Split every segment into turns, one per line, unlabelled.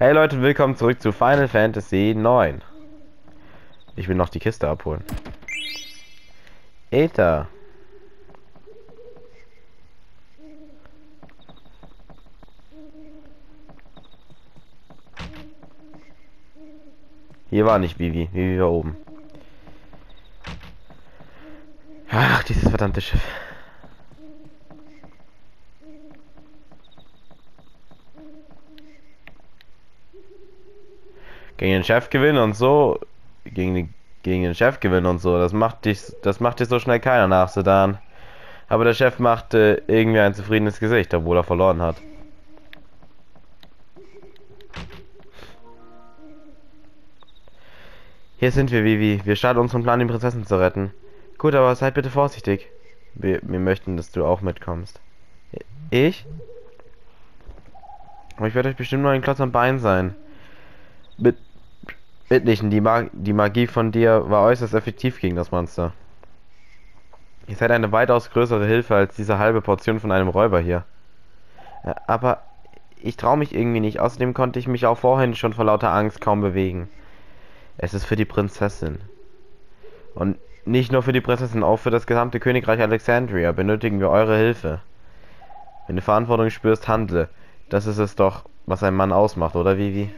Hey Leute, willkommen zurück zu Final Fantasy 9. Ich will noch die Kiste abholen. Ether. Hier war nicht Vivi. Vivi war oben. Ach, dieses verdammte Schiff. Gegen den Chef gewinnen und so. Gegen den, gegen den Chef gewinnen und so. Das macht dich, das macht dir so schnell keiner nach, Sedan. Aber der Chef machte irgendwie ein zufriedenes Gesicht, obwohl er verloren hat. Hier sind wir, Vivi. Wir starten unseren Plan, die Prinzessin zu retten. Gut, aber seid bitte vorsichtig. Wir, wir möchten, dass du auch mitkommst. Ich? Aber ich werde euch bestimmt nur ein Klotz am Bein sein. Mit Mitnichten, die, Mag die Magie von dir war äußerst effektiv gegen das Monster. Ihr seid eine weitaus größere Hilfe als diese halbe Portion von einem Räuber hier. Ja, aber ich traue mich irgendwie nicht. Außerdem konnte ich mich auch vorhin schon vor lauter Angst kaum bewegen. Es ist für die Prinzessin. Und nicht nur für die Prinzessin, auch für das gesamte Königreich Alexandria benötigen wir eure Hilfe. Wenn du Verantwortung spürst, handle. Das ist es doch, was ein Mann ausmacht, oder Vivi?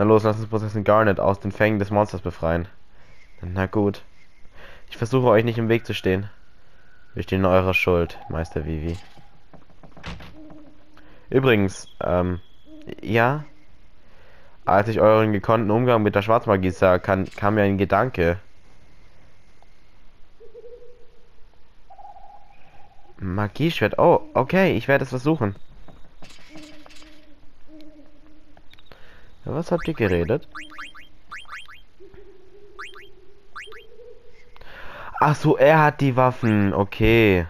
Na los, lass uns Prinzessin Garnet aus den Fängen des Monsters befreien. Na gut. Ich versuche euch nicht im Weg zu stehen. Wir stehen in eurer Schuld, Meister Vivi. Übrigens, ähm, ja? Als ich euren gekonnten Umgang mit der Schwarzmagie sah, kann, kam mir ein Gedanke. Magieschwert. Oh, okay, ich werde es versuchen. Was habt ihr geredet? Ach so, er hat die Waffen. Okay.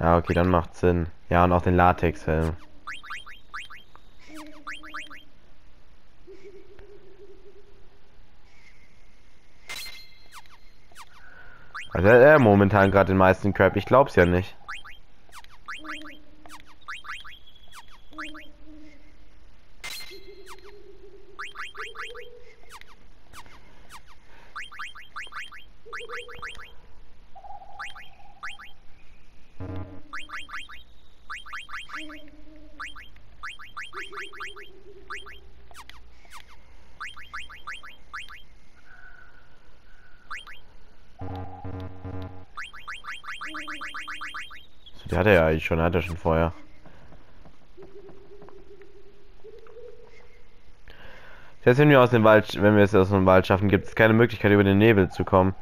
Ja, okay, dann macht Sinn. Ja, und auch den Latexhelm. Also er momentan gerade den meisten Crap. Ich glaub's ja nicht. Die hat er ja eigentlich schon, hat er schon vorher. Selbst wenn wir aus dem Wald, wenn wir es aus dem Wald schaffen, gibt es keine Möglichkeit über den Nebel zu kommen.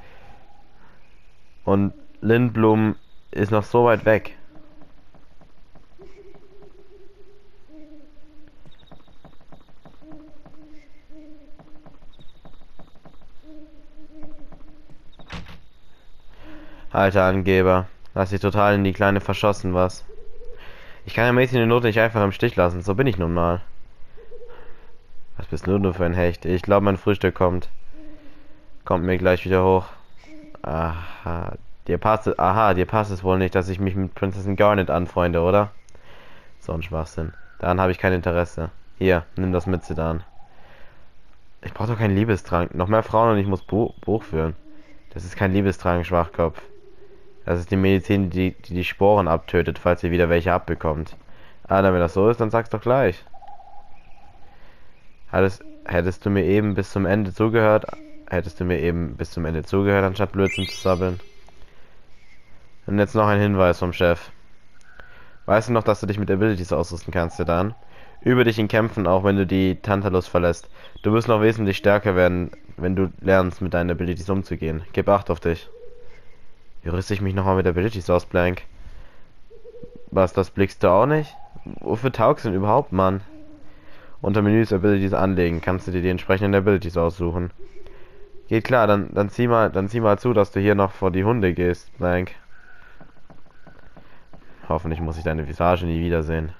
Und Lindblum ist noch so weit weg. Alter Angeber. Lass dich total in die Kleine verschossen, was? Ich kann ja Mädchen in Not nicht einfach im Stich lassen, so bin ich nun mal. Was bist du nur für ein Hecht? Ich glaube, mein Frühstück kommt. Kommt mir gleich wieder hoch. Aha, dir passt es, aha, dir passt es wohl nicht, dass ich mich mit Prinzessin Garnet anfreunde, oder? So ein Schwachsinn. Daran habe ich kein Interesse. Hier, nimm das mit, Sedan. Ich brauche doch keinen Liebestrank. Noch mehr Frauen und ich muss Buch, Buch führen. Das ist kein Liebestrank, Schwachkopf. Das ist die Medizin, die, die die Sporen abtötet, falls ihr wieder welche abbekommt. Ah, wenn das so ist, dann sag's doch gleich. Hattest, hättest du mir eben bis zum Ende zugehört, hättest du mir eben bis zum Ende zugehört, anstatt Blödsinn zu sabbeln. Und jetzt noch ein Hinweis vom Chef. Weißt du noch, dass du dich mit Abilities ausrüsten kannst, dann? Übe dich in Kämpfen, auch wenn du die Tantalus verlässt. Du wirst noch wesentlich stärker werden, wenn du lernst, mit deinen Abilities umzugehen. Gib Acht auf dich. Wie rüste ich mich nochmal mit Abilities aus, Blank? Was, das blickst du auch nicht? Wofür taugst du denn überhaupt, Mann? Unter Menüs Abilities anlegen, kannst du dir die entsprechenden Abilities aussuchen. Geht klar, dann, dann zieh mal, dann zieh mal zu, dass du hier noch vor die Hunde gehst, Blank. Hoffentlich muss ich deine Visage nie wiedersehen.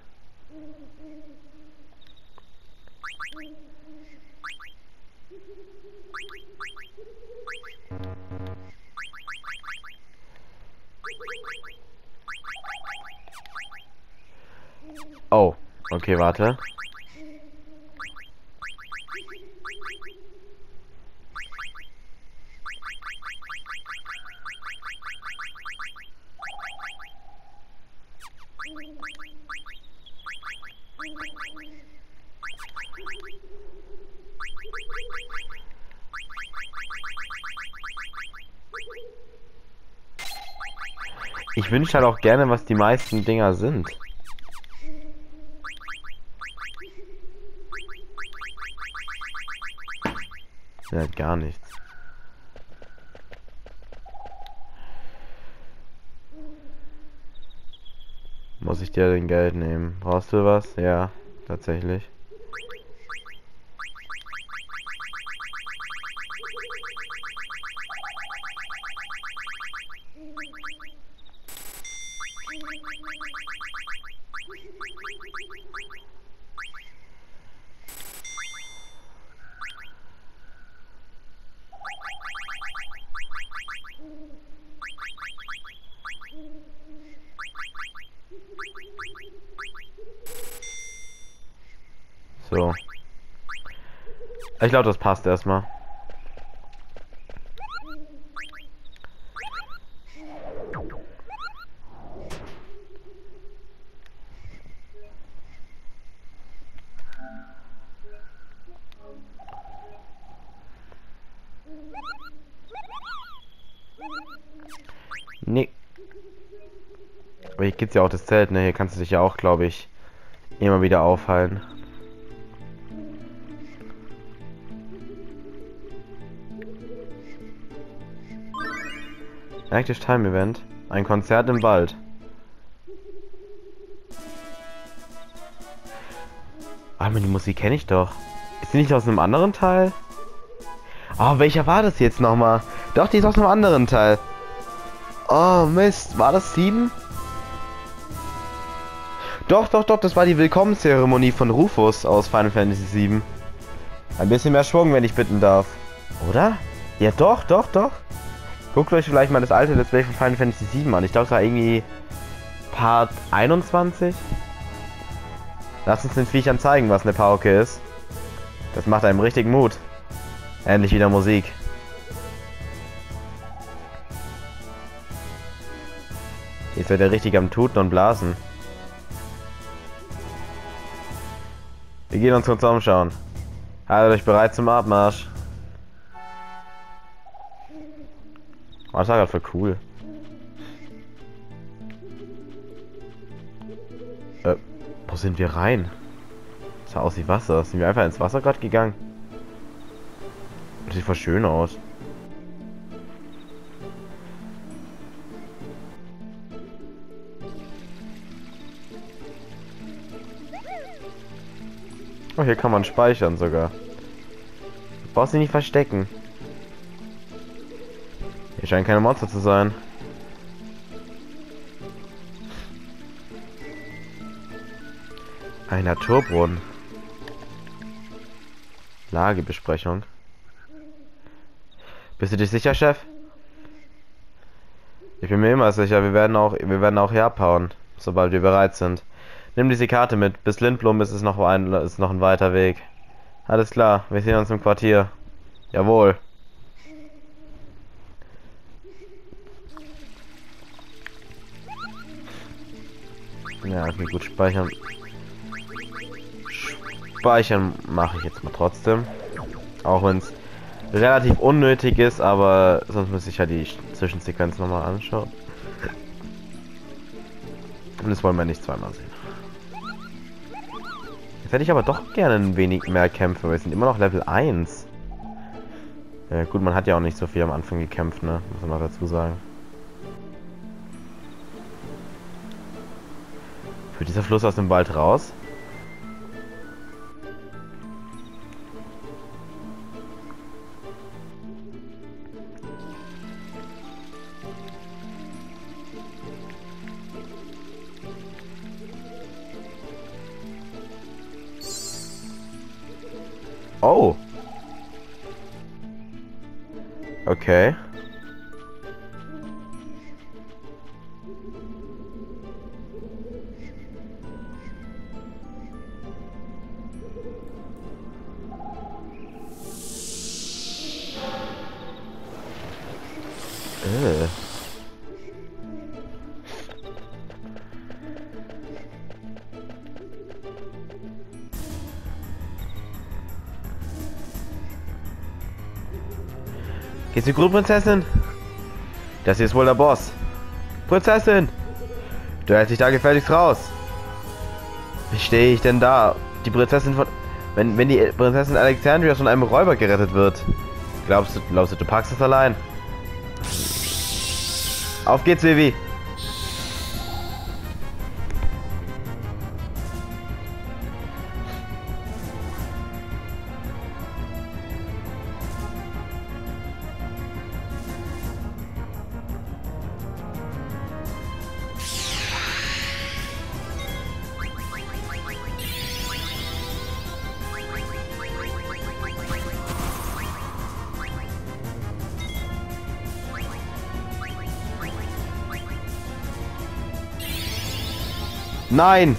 Oh, okay, warte. Ich wünsche halt auch gerne, was die meisten Dinger sind. Ja, gar nicht. Muss ich dir den Geld nehmen? Brauchst du was? Ja, tatsächlich. So. Ich glaube, das passt erstmal. Nee. Aber hier gibt's ja auch das Zelt, ne? Hier kannst du dich ja auch, glaube ich, immer wieder aufhalten. Active Time Event. Ein Konzert im Wald. Aber die Musik kenne ich doch. Ist die nicht aus einem anderen Teil? Oh, welcher war das jetzt nochmal? Doch, die ist aus einem anderen Teil. Oh, Mist. War das 7? Doch, doch, doch, das war die Willkommenszeremonie von Rufus aus Final Fantasy 7. Ein bisschen mehr Schwung, wenn ich bitten darf. Oder? Ja, doch, doch, doch. Guckt euch vielleicht mal das alte Let's Play von Final Fantasy 7 an. Ich glaube, es war irgendwie Part 21. Lasst uns den Viechern zeigen, was eine Pauke ist. Das macht einem richtig Mut. Endlich wieder Musik. Jetzt wird er richtig am Tuten und Blasen. Wir gehen uns kurz umschauen. Haltet euch bereit zum Abmarsch. Oh, das war gerade voll cool. Äh, wo sind wir rein? Das sah aus wie Wasser. Sind wir einfach ins Wasser gerade gegangen? Das sieht voll schön aus. Oh, hier kann man speichern sogar. Du brauchst dich nicht verstecken. Hier scheinen keine Monster zu sein. Ein Naturbrunnen. Lagebesprechung. Bist du dich sicher, Chef? Ich bin mir immer sicher, wir werden auch, wir werden auch hier abhauen, sobald wir bereit sind. Nimm diese Karte mit. Bis Lindblom ist es noch ein, ist noch ein weiter Weg. Alles klar, wir sehen uns im Quartier. Jawohl. Ja, okay, gut, speichern. Speichern mache ich jetzt mal trotzdem. Auch wenn es relativ unnötig ist, aber sonst muss ich ja die Zwischensequenz nochmal anschauen. Und das wollen wir nicht zweimal sehen. Jetzt hätte ich aber doch gerne ein wenig mehr Kämpfe, weil wir sind immer noch Level 1. Ja, gut, man hat ja auch nicht so viel am Anfang gekämpft, ne? Muss man noch dazu sagen. Führt dieser Fluss aus dem Wald raus? Oh. Okay. Geht's dir gut, Prinzessin? Das hier ist wohl der Boss. Prinzessin! Du hältst dich da gefälligst raus. Wie stehe ich denn da? Die Prinzessin von... Wenn, wenn die Prinzessin Alexandria von einem Räuber gerettet wird. Glaubst du, glaubst du, du packst es allein? Auf geht's, Vivi! Nein!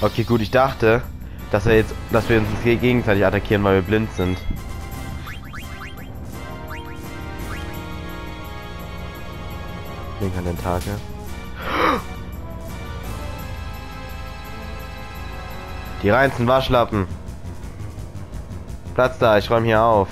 Okay, gut, ich dachte, dass er jetzt, dass wir uns gegenseitig attackieren, weil wir blind sind. Blink an den Tage. Die reinsten Waschlappen. Platz da, ich räume hier auf.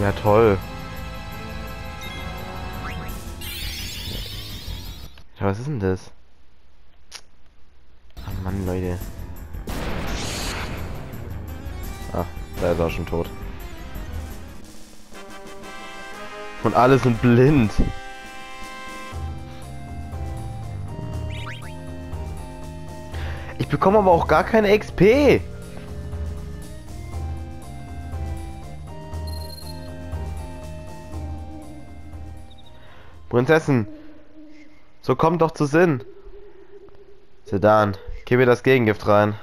Ja, toll. Was ist denn das? Mann, Leute. Ah, da ist er schon tot. Und alle sind blind. Ich bekomme aber auch gar keine XP. Prinzessin, so kommt doch zu Sinn. Sedan, mir das Gegengift rein.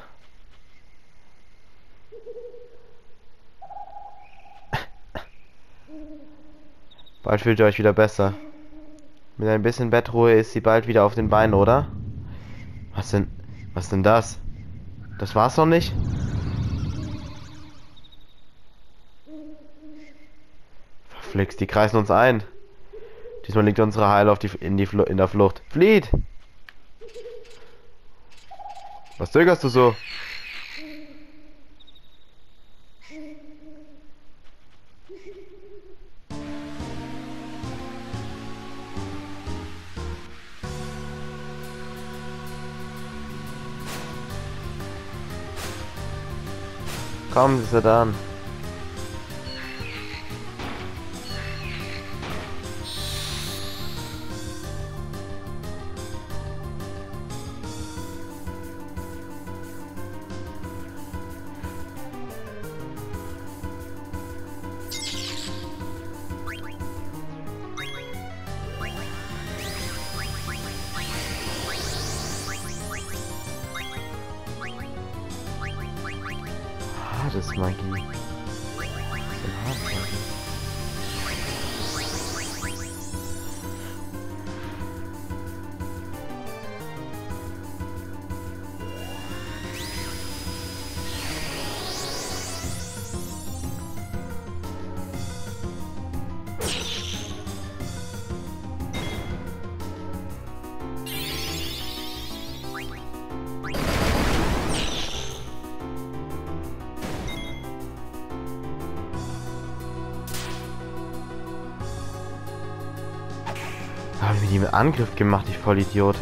Bald fühlt ihr euch wieder besser. Mit ein bisschen Bettruhe ist sie bald wieder auf den Beinen, oder? Was denn? Was denn das? Das war's noch nicht? Verflixt, die kreisen uns ein. Diesmal liegt unsere Heile auf die, in, die, in der Flucht. Flieht! Was zögerst du so? Komm, sie dann. this monkey. Angriff gemacht, ich Vollidiot.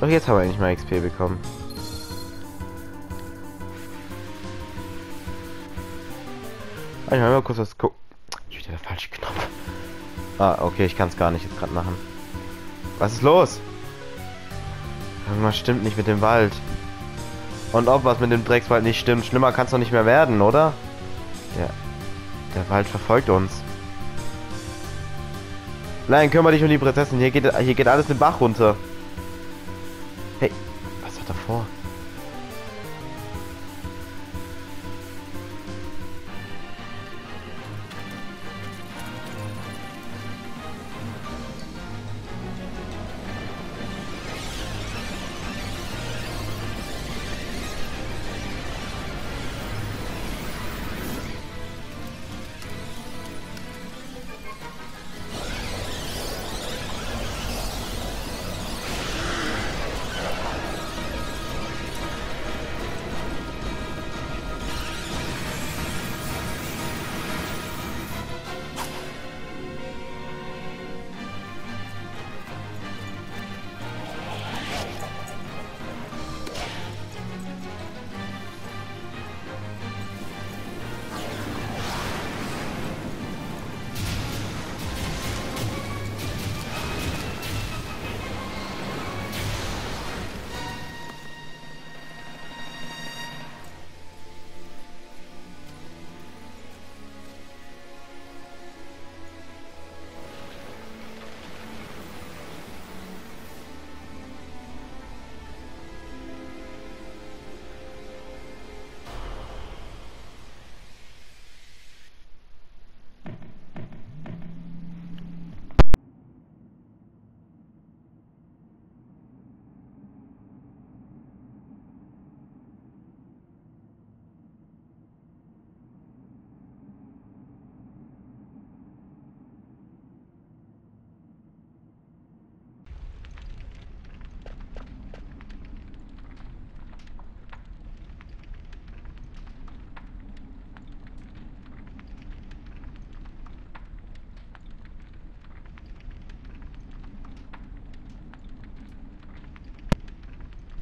Doch jetzt haben wir endlich mal XP bekommen. Ich mal kurz was gucken. Ich wieder der falsche Knopf. Ah, okay, ich kann es gar nicht jetzt gerade machen. Was ist los? Irgendwas stimmt nicht mit dem Wald. Und ob was mit dem Dreckswald nicht stimmt, schlimmer kann es doch nicht mehr werden, oder? Ja. Der Wald verfolgt uns. Nein, kümmere dich um die Prinzessin. Hier geht, hier geht alles den Bach runter. vor.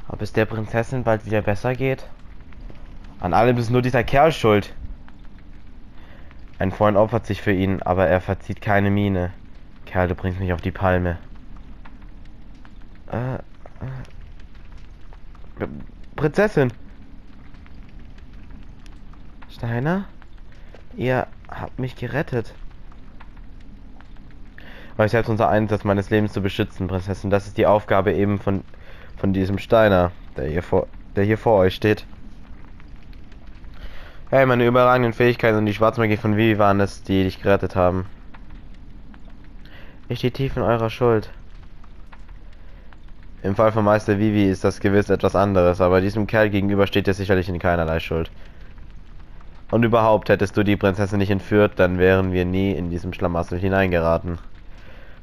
Ob es der Prinzessin bald wieder besser geht? An allem ist nur dieser Kerl schuld. Ein Freund opfert sich für ihn, aber er verzieht keine Miene. Kerl, du bringst mich auf die Palme. Äh, äh. Prinzessin! Steiner? Ihr habt mich gerettet. Euch selbst unser Einsatz meines Lebens zu beschützen, Prinzessin. Das ist die Aufgabe eben von von diesem Steiner, der hier vor, der hier vor euch steht. Hey, meine überragenden Fähigkeiten und die Schwarzmagie von Vivi waren es, die dich gerettet haben. Ich stehe tief in eurer Schuld. Im Fall von Meister Vivi ist das gewiss etwas anderes, aber diesem Kerl gegenüber steht er sicherlich in keinerlei Schuld. Und überhaupt, hättest du die Prinzessin nicht entführt, dann wären wir nie in diesem Schlamassel hineingeraten.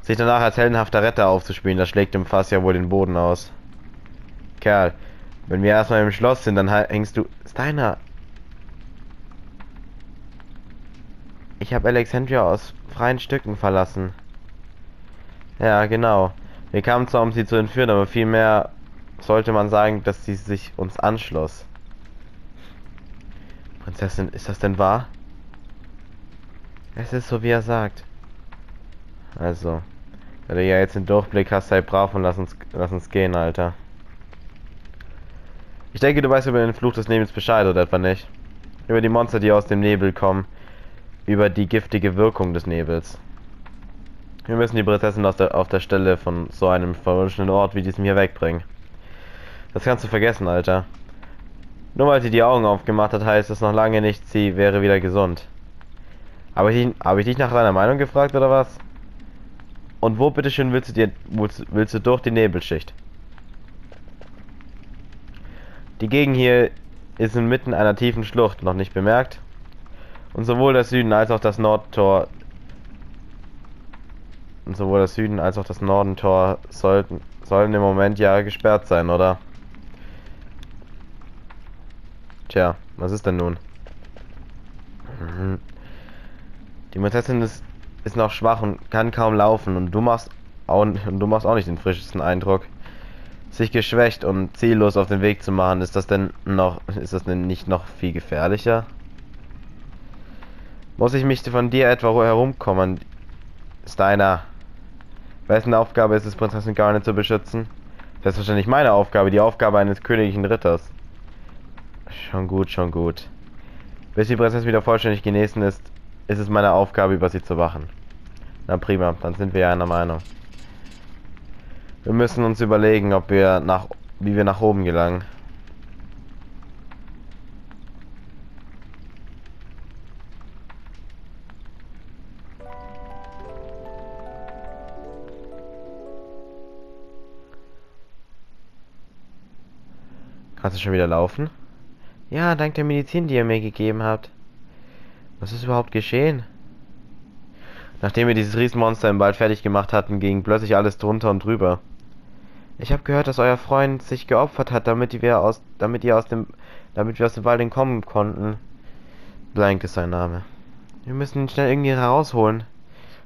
Sich danach als heldenhafter Retter aufzuspielen, das schlägt im Fass ja wohl den Boden aus. Kerl, wenn wir erstmal im Schloss sind, dann hängst du... Steiner! Ich habe Alexandria aus freien Stücken verlassen. Ja, genau. Wir kamen zwar, um sie zu entführen, aber vielmehr sollte man sagen, dass sie sich uns anschloss. Prinzessin, ist das denn wahr? Es ist so, wie er sagt. Also, wenn du ja jetzt den Durchblick hast, sei brav und lass uns, lass uns gehen, Alter. Ich denke, du weißt über den Fluch des Nebels Bescheid, oder etwa nicht? Über die Monster, die aus dem Nebel kommen. Über die giftige Wirkung des Nebels. Wir müssen die Prinzessin der, auf der Stelle von so einem verwunschenen Ort wie diesem hier wegbringen. Das kannst du vergessen, Alter. Nur weil sie die Augen aufgemacht hat, heißt es noch lange nicht, sie wäre wieder gesund. Habe ich, hab ich dich nach deiner Meinung gefragt, oder was? Und wo bitteschön willst du dir willst, willst du durch die Nebelschicht? Die Gegend hier ist inmitten einer tiefen Schlucht, noch nicht bemerkt. Und sowohl der Süden als auch das Nordtor und sowohl das Süden als auch das Nordentor sollten sollen im Moment ja gesperrt sein, oder? Tja, was ist denn nun? Mhm. Die Prinzessin ist, ist noch schwach und kann kaum laufen und du machst auch, und du machst auch nicht den frischesten Eindruck sich geschwächt und ziellos auf den Weg zu machen, ist das denn noch, ist das denn nicht noch viel gefährlicher? Muss ich mich von dir etwa herumkommen, Steiner? Wessen Aufgabe ist es, Prinzessin Garnet zu beschützen? Selbstverständlich meine Aufgabe, die Aufgabe eines königlichen Ritters. Schon gut, schon gut. Bis die Prinzessin wieder vollständig genesen ist, ist es meine Aufgabe, über sie zu wachen. Na prima, dann sind wir ja einer Meinung. Wir müssen uns überlegen, ob wir nach wie wir nach oben gelangen. Kannst du schon wieder laufen? Ja, dank der Medizin, die ihr mir gegeben habt. Was ist überhaupt geschehen? Nachdem wir dieses Riesenmonster im Wald fertig gemacht hatten, ging plötzlich alles drunter und drüber. Ich habe gehört, dass euer Freund sich geopfert hat, damit wir aus, damit ihr aus dem, damit wir aus dem Wald entkommen konnten. Blank ist sein Name. Wir müssen ihn schnell irgendwie herausholen.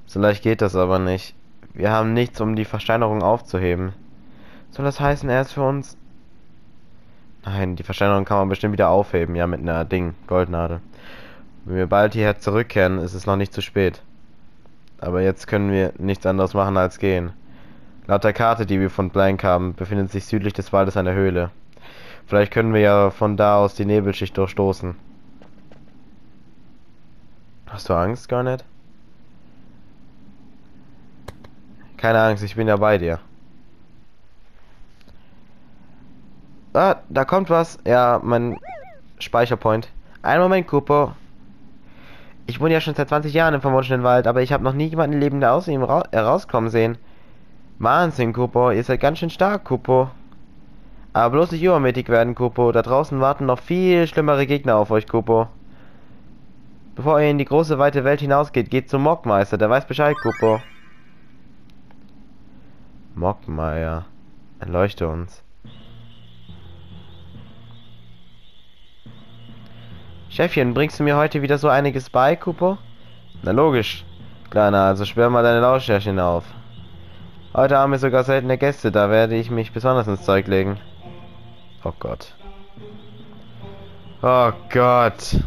So leicht geht das aber nicht. Wir haben nichts, um die Versteinerung aufzuheben. Soll das heißen, er ist für uns Nein, die Versteinerung kann man bestimmt wieder aufheben, ja, mit einer Ding, Goldnadel. Wenn wir bald hierher zurückkehren, ist es noch nicht zu spät. Aber jetzt können wir nichts anderes machen als gehen. Laut der Karte, die wir von Blank haben, befindet sich südlich des Waldes eine Höhle. Vielleicht können wir ja von da aus die Nebelschicht durchstoßen. Hast du Angst, Garnet? Keine Angst, ich bin ja bei dir. Ah, da kommt was. Ja, mein Speicherpoint. Einen Moment, Kupo. Ich wohne ja schon seit 20 Jahren im verwunschenen Wald, aber ich habe noch nie jemanden lebender aus ihm herauskommen sehen. Wahnsinn, Kupo. Ihr seid ganz schön stark, Kupo. Aber bloß nicht übermäßig werden, Kupo. Da draußen warten noch viel schlimmere Gegner auf euch, Kupo. Bevor ihr in die große, weite Welt hinausgeht, geht zum Mockmeister. Der weiß Bescheid, Kupo. Mockmeier. Erleuchte uns. Chefchen, bringst du mir heute wieder so einiges bei, Kupo? Na logisch. Kleiner, also sperr mal deine Lauscherchen auf. Heute haben wir sogar seltene Gäste, da werde ich mich besonders ins Zeug legen. Oh Gott. Oh Gott.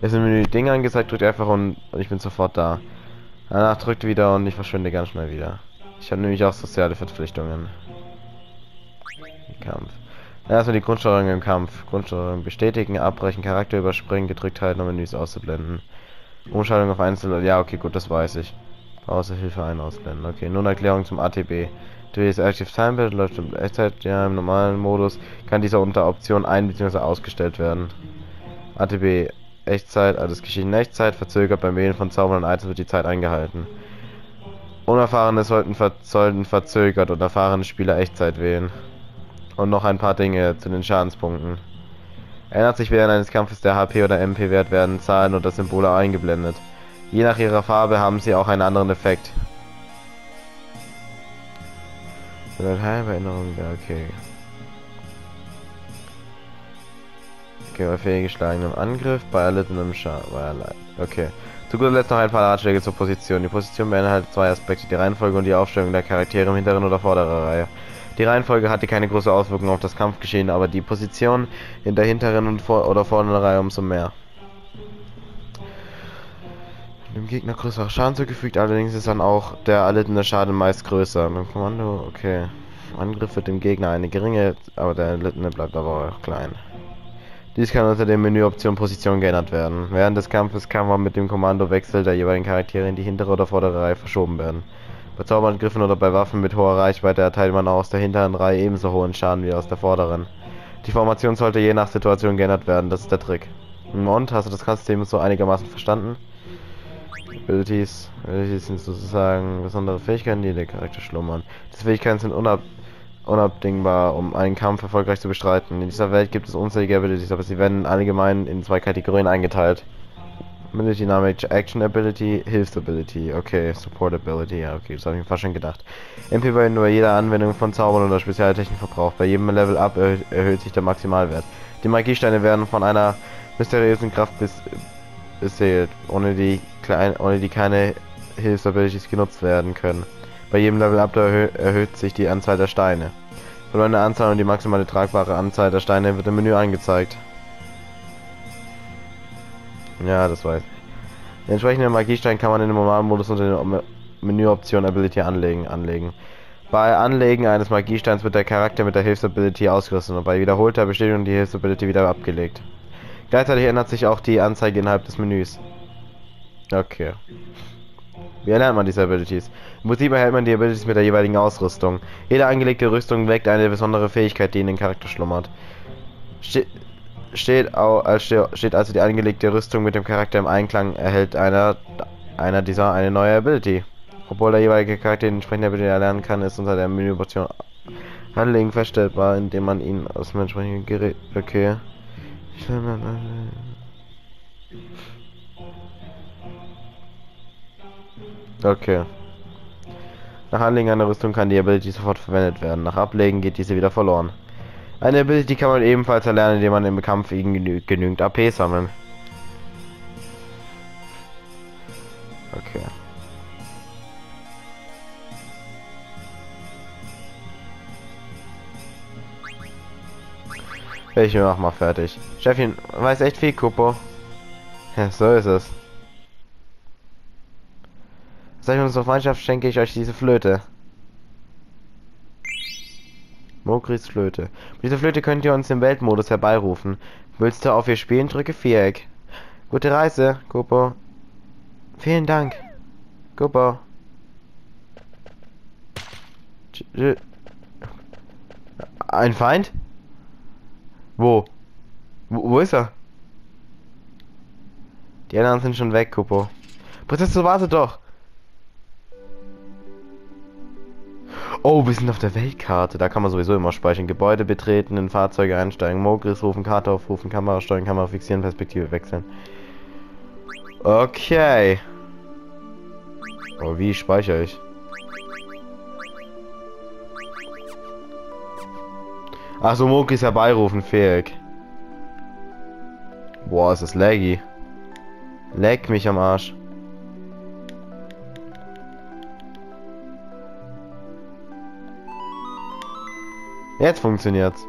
Es sind mir die Dinge angezeigt, drückt einfach und ich bin sofort da. Danach drückt wieder und ich verschwinde ganz schnell wieder. Ich habe nämlich auch soziale Verpflichtungen. Kampf. Erstmal die Grundsteuerung im Kampf. Grundsteuerung bestätigen, abbrechen, Charakter überspringen, gedrückt halten, um Menüs auszublenden. Umschaltung auf Einzel... Ja, okay, gut, das weiß ich. Außer Hilfe ein ausblenden. Okay, nun Erklärung zum ATB. Das Active Time läuft in Echtzeit, ja, im normalen Modus kann dieser unter Option ein- bzw. ausgestellt werden. ATB Echtzeit, alles geschieht in Echtzeit, verzögert beim Wählen von Zaubern und Items wird die Zeit eingehalten. Unerfahrene sollten, ver sollten verzögert und erfahrene Spieler Echtzeit wählen. Und noch ein paar Dinge zu den Schadenspunkten. Ändert sich während eines Kampfes der HP oder MP Wert werden Zahlen oder Symbole eingeblendet. Je nach ihrer Farbe haben sie auch einen anderen Effekt. Halbe Erinnerung, ja, okay. Okay, bei fehlgeschlagenem Angriff, bei erlittenem Schaden, okay. Zu guter Letzt noch ein paar Ratschläge zur Position. Die Position beinhaltet zwei Aspekte, die Reihenfolge und die Aufstellung der Charaktere im hinteren oder vorderen Reihe. Die Reihenfolge hatte keine große Auswirkung auf das Kampfgeschehen, aber die Position in der hinteren und vor oder vorderen Reihe umso mehr. Dem Gegner größerer Schaden zugefügt, allerdings ist dann auch der erlittene Schaden meist größer. Beim Kommando, okay. Angriff wird dem Gegner eine geringe, aber der erlittene bleibt aber auch klein. Dies kann unter der Menüoption Position geändert werden. Während des Kampfes kann man mit dem Kommandowechsel der jeweiligen Charaktere in die hintere oder vordere Reihe verschoben werden. Bei Zauberangriffen oder bei Waffen mit hoher Reichweite erteilt man aus der hinteren Reihe ebenso hohen Schaden wie aus der vorderen. Die Formation sollte je nach Situation geändert werden, das ist der Trick. Und, hast du das Kampfsystem so einigermaßen verstanden? Abilities, Abilities sind sozusagen besondere Fähigkeiten, die der Charakter schlummern. Diese Fähigkeiten sind unab unabdingbar, um einen Kampf erfolgreich zu bestreiten. In dieser Welt gibt es unzählige Abilities, aber sie werden allgemein in zwei Kategorien eingeteilt. Ability Dynamic Action Ability, Hilfsability, okay, Support Ability, ja, okay, das habe ich mir fast schon gedacht. MP wird nur bei jeder Anwendung von Zaubern oder Spezialtechnik verbraucht. Bei jedem Level Up erhöht, erhöht sich der Maximalwert. Die Magiesteine werden von einer mysteriösen Kraft bis, beseelt, ohne die, klein, ohne die keine Hilfsabilities genutzt werden können. Bei jedem Level Up erhö erhöht sich die Anzahl der Steine. Verlorene Anzahl und die maximale tragbare Anzahl der Steine wird im Menü angezeigt. Ja, das weiß. Den entsprechenden Magiestein kann man in dem normalen Modus unter der Menüoption Ability anlegen. anlegen. Bei Anlegen eines Magiesteins wird der Charakter mit der Hilfsability ausgerüstet und bei wiederholter Bestätigung die Hilfsability wieder abgelegt. Gleichzeitig ändert sich auch die Anzeige innerhalb des Menüs. Okay. Wie erlernt man diese Abilities? Im Prinzip erhält man die Abilities mit der jeweiligen Ausrüstung. Jede angelegte Rüstung weckt eine besondere Fähigkeit, die in den Charakter schlummert. Ste steht, als steht also die angelegte Rüstung mit dem Charakter im Einklang, erhält einer, einer dieser eine neue Ability. Obwohl der jeweilige Charakter den entsprechenden Ability erlernen kann, ist unter der Menüoption Handling feststellbar, indem man ihn aus dem entsprechenden Gerät. Okay. Okay. Nach Anlegen einer Rüstung kann die Ability sofort verwendet werden. Nach Ablegen geht diese wieder verloren. Eine Ability kann man ebenfalls erlernen, indem man im Kampf genü genügend AP sammeln. Okay. Ich mach mal fertig. Chefin, weiß echt viel, Kupo. Ja, so ist es. Seit unserer Freundschaft schenke ich euch diese Flöte. Mogris Flöte. Mit dieser Flöte könnt ihr uns im Weltmodus herbeirufen. Willst du auf ihr spielen? Drücke Viereck. Gute Reise, Kupo. Vielen Dank. Kupo. Ein Feind? Wo? wo? Wo ist er? Die anderen sind schon weg, Kupo. Prinzessin, warte doch. Oh, wir sind auf der Weltkarte. Da kann man sowieso immer speichern. Gebäude betreten, in Fahrzeuge einsteigen, Mogris rufen, Karte aufrufen, Kamera steuern, Kamera fixieren, Perspektive wechseln. Okay. Oh, wie speichere ich? Achso, Mogris herbeirufen, fähig. Boah, ist das laggy. Leck mich am Arsch. Jetzt funktioniert's.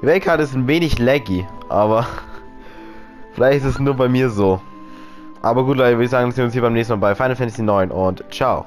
Die Weltkarte ist ein wenig laggy, aber vielleicht ist es nur bei mir so. Aber gut, Leute, würde ich sagen, sehen uns hier beim nächsten Mal bei Final Fantasy 9 und ciao.